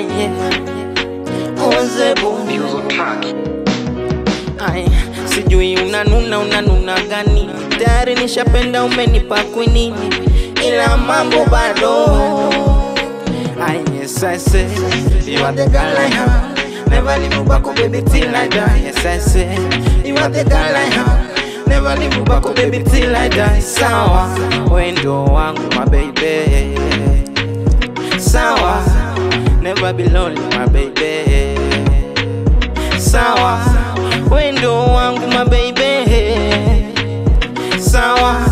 Aye, bumbi Ay, sijui unanuna unanuna gani, tayari nishapenda umenipa kwinini, ila mambo bado. Ay, yes say, you are the girl I have, never leave back, oh baby till I die. Yes I say, you are the girl I have, never leave back, oh baby till I die. Sawa, wendo wangu my baby, never be lonely my baby. Sawa wendo wangu my baby. Sawa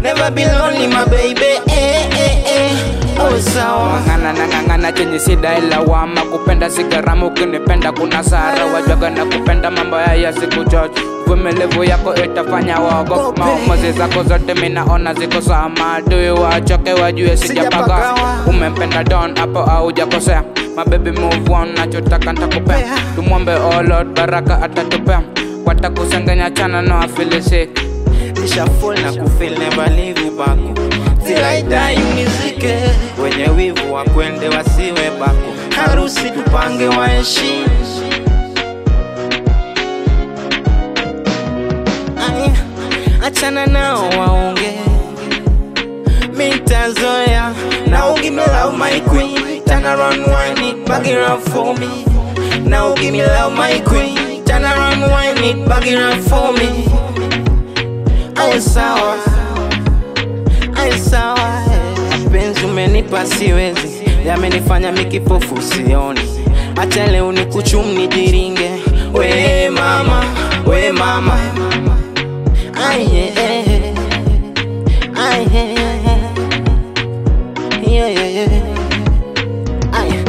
never be lonely my baby sawa. Ng'ang'ana na ng'ang'ana chenye sida ila wama. Kupenda sigaramu ukinipenda kuna sara. Wajaga na kupenda mambo ya siku chocho vumilivu yako itafanya wago maamuzi zako zote minaona ziko sama maadui wachoke wajue sijapaga umempenda don hapo au jakosea mabebi move on nachotaka ntakupea tumwombe oh Lord baraka atatupea watakusengenya chana no afilisiki nisha fall na kufil never leave you back. Till I die unizike wenye wivu wakwende wasiwe bako. Harusi tupange waeshi achana nao waonge. Mitazoya now give me love my queen. Turn around wine it bag it up for me. Now give me love my queen. Turn around wine it bag it up for me. I sawa, I mapenzi umenipa siwezi, yamenifanya mikipofu sioni, acha leo jiringe. Nijiringe, we mama, we mama, aye, aye, aye, aye, aye. Aye,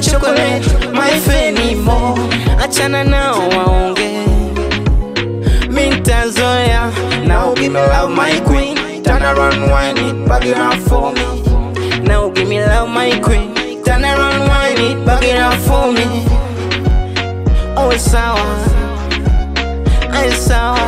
my chocolate. My fenivo achana nao waonge. Mintazoya now give me love my queen. Turn around whine it back it up for me. Now give me love my queen. Turn around whine it back it up for me. Oh, it's sour, it's sour.